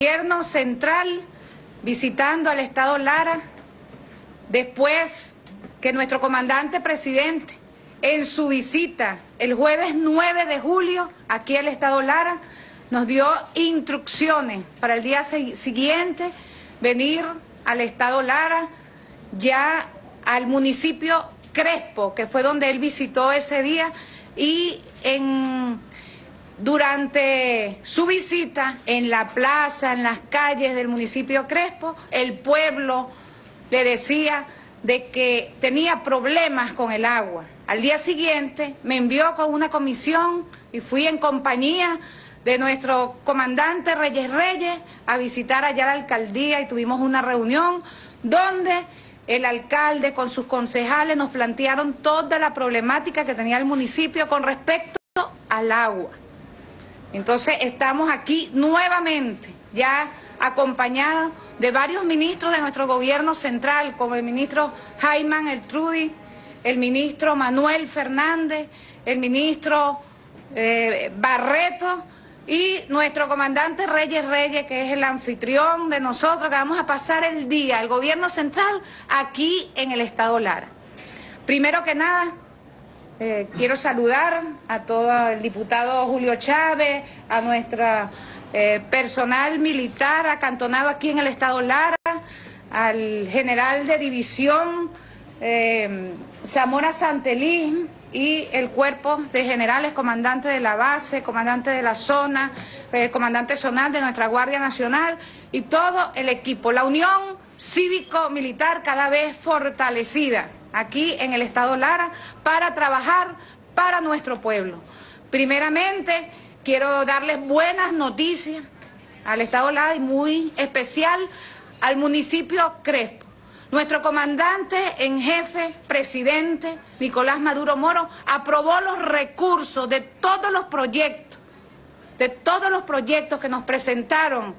gobierno central visitando al Estado Lara, después que nuestro comandante presidente en su visita el jueves 9 de julio aquí al Estado Lara nos dio instrucciones para el día siguiente venir al Estado Lara, ya al municipio Crespo, que fue donde él visitó ese día, y en durante su visita en la plaza, en las calles del municipio Crespo, el pueblo le decía de que tenía problemas con el agua. Al día siguiente me envió con una comisión y fui en compañía de nuestro comandante Reyes Reyes a visitar allá la alcaldía y tuvimos una reunión donde el alcalde con sus concejales nos plantearon toda la problemática que tenía el municipio con respecto al agua. Entonces estamos aquí nuevamente, ya acompañados de varios ministros de nuestro gobierno central, como el ministro Jaiman Eltrudi, el ministro Manuel Fernández, el ministro eh, Barreto y nuestro comandante Reyes Reyes, que es el anfitrión de nosotros, que vamos a pasar el día, el gobierno central, aquí en el Estado Lara. Primero que nada, eh, quiero saludar a todo el diputado Julio Chávez, a nuestro eh, personal militar acantonado aquí en el Estado Lara, al general de división eh, Zamora Santelín y el cuerpo de generales, comandante de la base, comandante de la zona, comandante zonal de nuestra Guardia Nacional y todo el equipo. La unión cívico-militar cada vez fortalecida aquí en el Estado Lara para trabajar para nuestro pueblo. Primeramente, quiero darles buenas noticias al Estado Lara y muy especial al municipio Crespo. Nuestro comandante en jefe, presidente Nicolás Maduro Moro, aprobó los recursos de todos los proyectos, de todos los proyectos que nos presentaron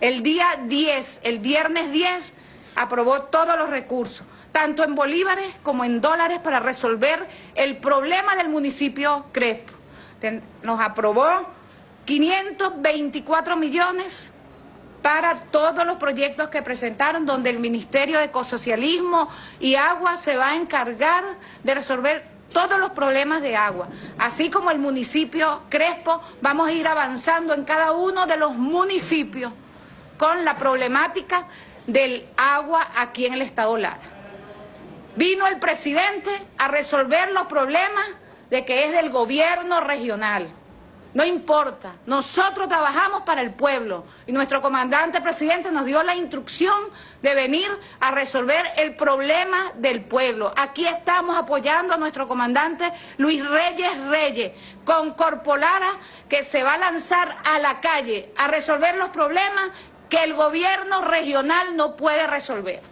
el día 10, el viernes 10, aprobó todos los recursos tanto en bolívares como en dólares para resolver el problema del municipio Crespo. Nos aprobó 524 millones para todos los proyectos que presentaron, donde el Ministerio de Ecosocialismo y Agua se va a encargar de resolver todos los problemas de agua. Así como el municipio Crespo, vamos a ir avanzando en cada uno de los municipios con la problemática del agua aquí en el estado Lara. Vino el presidente a resolver los problemas de que es del gobierno regional. No importa, nosotros trabajamos para el pueblo y nuestro comandante presidente nos dio la instrucción de venir a resolver el problema del pueblo. Aquí estamos apoyando a nuestro comandante Luis Reyes Reyes con Corpolara que se va a lanzar a la calle a resolver los problemas que el gobierno regional no puede resolver.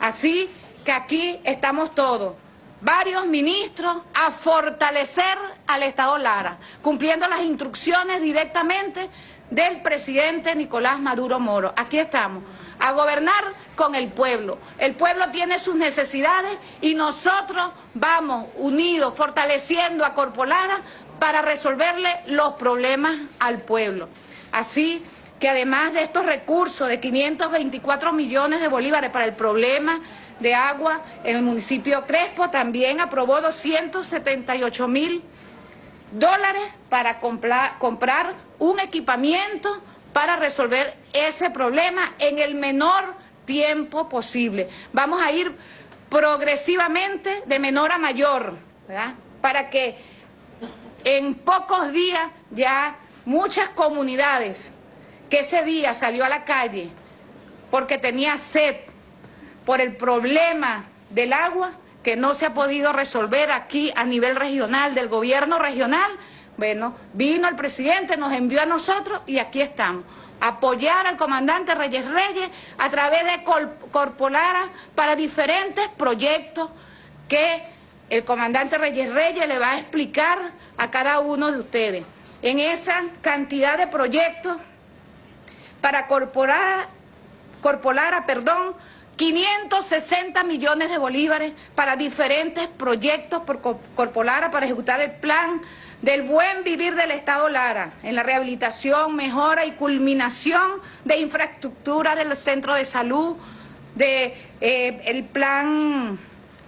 Así que aquí estamos todos, varios ministros, a fortalecer al Estado Lara, cumpliendo las instrucciones directamente del presidente Nicolás Maduro Moro. Aquí estamos, a gobernar con el pueblo. El pueblo tiene sus necesidades y nosotros vamos unidos, fortaleciendo a Corpolara para resolverle los problemas al pueblo. Así que además de estos recursos de 524 millones de bolívares para el problema de agua en el municipio Crespo también aprobó 278 mil dólares para comprar un equipamiento para resolver ese problema en el menor tiempo posible. Vamos a ir progresivamente de menor a mayor, ¿verdad? Para que en pocos días ya muchas comunidades que ese día salió a la calle porque tenía sed, por el problema del agua que no se ha podido resolver aquí a nivel regional, del gobierno regional. Bueno, vino el presidente, nos envió a nosotros y aquí estamos. Apoyar al comandante Reyes Reyes a través de Corpolara para diferentes proyectos que el comandante Reyes Reyes le va a explicar a cada uno de ustedes. En esa cantidad de proyectos para Corpolara, Corpolara perdón, 560 millones de bolívares para diferentes proyectos por Corpolara para ejecutar el plan del buen vivir del Estado Lara, en la rehabilitación, mejora y culminación de infraestructura del centro de salud, de eh, el plan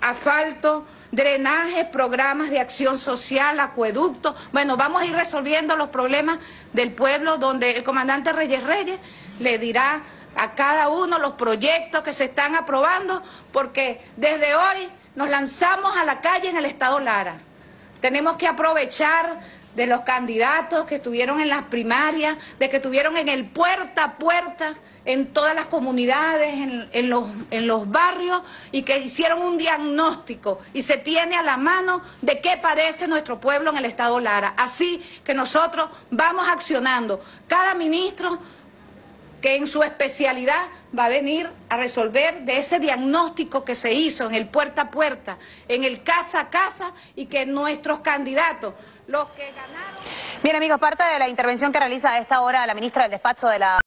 asfalto, drenaje, programas de acción social, acueducto. Bueno, vamos a ir resolviendo los problemas del pueblo donde el comandante Reyes Reyes le dirá a cada uno los proyectos que se están aprobando, porque desde hoy nos lanzamos a la calle en el Estado Lara. Tenemos que aprovechar de los candidatos que estuvieron en las primarias, de que estuvieron en el puerta a puerta en todas las comunidades, en, los, en los barrios, y que hicieron un diagnóstico y se tiene a la mano de qué padece nuestro pueblo en el Estado Lara. Así que nosotros vamos accionando. Cada ministro que en su especialidad va a venir a resolver de ese diagnóstico que se hizo en el puerta a puerta, en el casa a casa y que nuestros candidatos, los que ganaron... Bien amigos, parte de la intervención que realiza a esta hora la ministra del despacho de la...